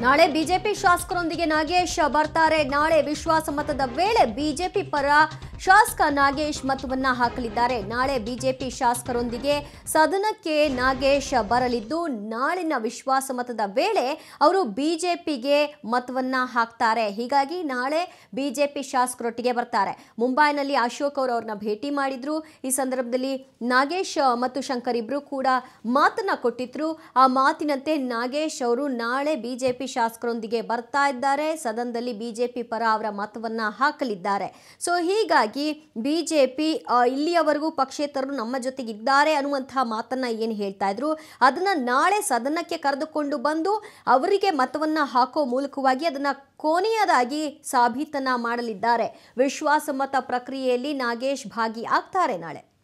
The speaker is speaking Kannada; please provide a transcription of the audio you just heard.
ನಾಳೆ ಬಿಜೆಪಿ ಶಾಸಕರೊಂದಿಗೆ ನಾಗೇಶ್ ಬರ್ತಾರೆ. ನಾಳೆ ವಿಶ್ವಾಸಮತದ ವೇಳೆ ಬಿಜೆಪಿ ಪರ ಶಾಸಕ ನಾಗೇಶ್ ಮತವನ್ನ ಹಾಕಲಿದ್ದಾರೆ. ನಾಳೆ ಬಿಜೆಪಿ ಶಾಸಕರೊಂದಿಗೆ ಸದನಕ್ಕೆ ನಾಗೇಶ್ ಬರಲಿದ್ದು, ನಾಳಿನ ವಿಶ್ವಾಸಮತದ ವೇಳೆ ಅವರು ಬಿಜೆಪಿಗೆ ಮತವನ್ನ ಹಾಕ್ತಾರೆ. ಹೀಗಾಗಿ ನಾಳೆ ಬಿಜೆಪಿ ಶಾಸಕರೊಟ್ಟಿಗೆ ಬರ್ತಾರೆ. ಮುಂಬೈನಲ್ಲಿ ಅಶೋಕ್ ಅವರು ಅವ್ರನ್ನ ಭೇಟಿ ಮಾಡಿದ್ರು. ಈ ಸಂದರ್ಭದಲ್ಲಿ ನಾಗೇಶ್ ಮತ್ತು ಶಂಕರ್ ಇಬ್ರು ಕೂಡ ಮಾತನ್ನ ಕೊಟ್ಟಿದ್ರು. ಆ ಮಾತಿನಂತೆ ನಾಗೇಶ್ ಅವರು ನಾಳೆ ಬಿಜೆಪಿ ಶಾಸಕರೊಂದಿಗೆ ಬರ್ತಾ ಇದ್ದಾರೆ. ಸದನದಲ್ಲಿ ಬಿಜೆಪಿ ಪರ ಅವರ ಮತವನ್ನ ಹಾಕಲಿದ್ದಾರೆ. ಸೊ, ಹೀಗಾಗಿ ಬಿಜೆಪಿ ಇಲ್ಲಿಯವರೆಗೂ ಪಕ್ಷೇತರರು ನಮ್ಮ ಜೊತೆಗೆ ಇದ್ದಾರೆ ಅನ್ನುವಂತಹ ಮಾತನ್ನ ಏನು ಹೇಳ್ತಾ ಇದ್ರು. ಅದನ್ನ ನಾಳೆ ಸದನಕ್ಕೆ ಕರೆದುಕೊಂಡು ಬಂದು ಅವರಿಗೆ ಮತವನ್ನ ಹಾಕೋ ಮೂಲಕವಾಗಿ ಅದನ್ನ ಕೊನೆಯದಾಗಿ ಸಾಬೀತನ್ನ ಮಾಡಲಿದ್ದಾರೆ. ವಿಶ್ವಾಸಮತ ಪ್ರಕ್ರಿಯೆಯಲ್ಲಿ ನಾಗೇಶ್ ಭಾಗಿ ಆಗ್ತಾರೆ ನಾಳೆ.